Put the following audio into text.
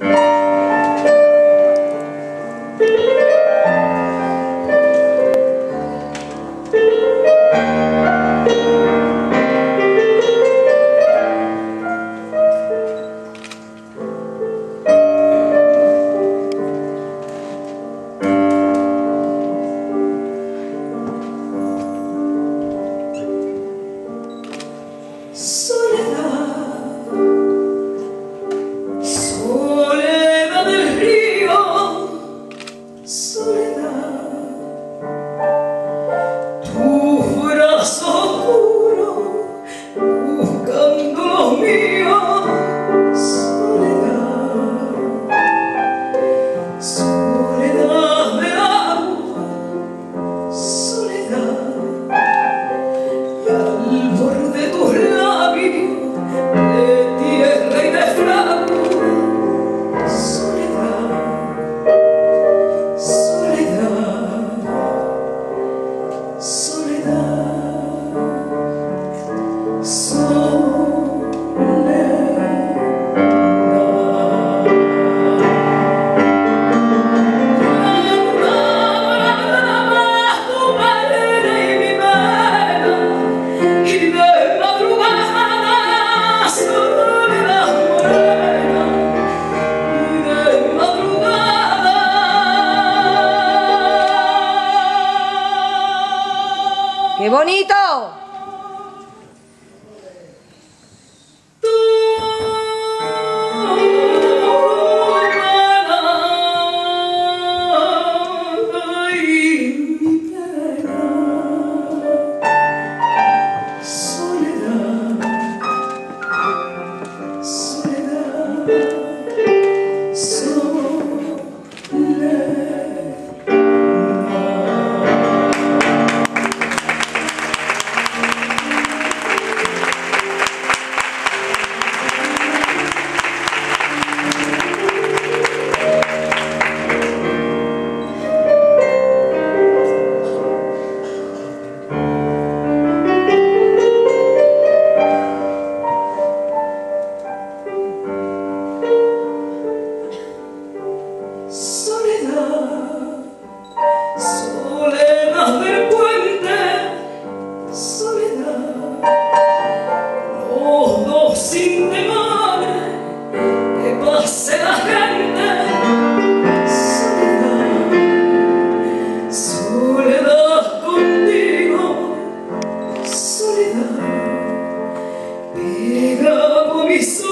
Yeah. You. bonito! isso.